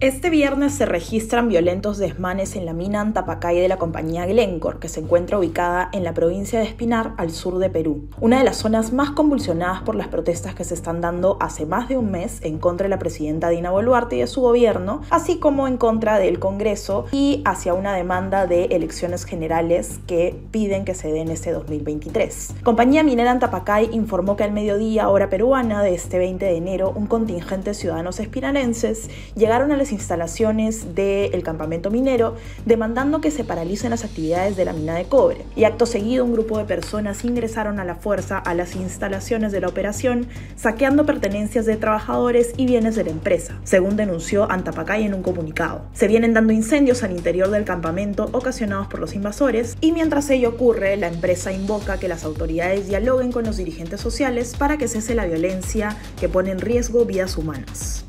Este viernes se registran violentos desmanes en la mina Antapacay de la compañía Glencore, que se encuentra ubicada en la provincia de Espinar, al sur de Perú, una de las zonas más convulsionadas por las protestas que se están dando hace más de un mes en contra de la presidenta Dina Boluarte y de su gobierno, así como en contra del Congreso y hacia una demanda de elecciones generales que piden que se den este 2023. Compañía Minera Antapacay informó que al mediodía hora peruana de este 20 de enero un contingente de ciudadanos espinarenses llegaron a la instalaciones del campamento minero, demandando que se paralicen las actividades de la mina de cobre. Y acto seguido, un grupo de personas ingresaron a la fuerza a las instalaciones de la operación, saqueando pertenencias de trabajadores y bienes de la empresa, según denunció Antapacay en un comunicado. Se vienen dando incendios al interior del campamento ocasionados por los invasores, y mientras ello ocurre, la empresa invoca que las autoridades dialoguen con los dirigentes sociales para que cese la violencia que pone en riesgo vidas humanas.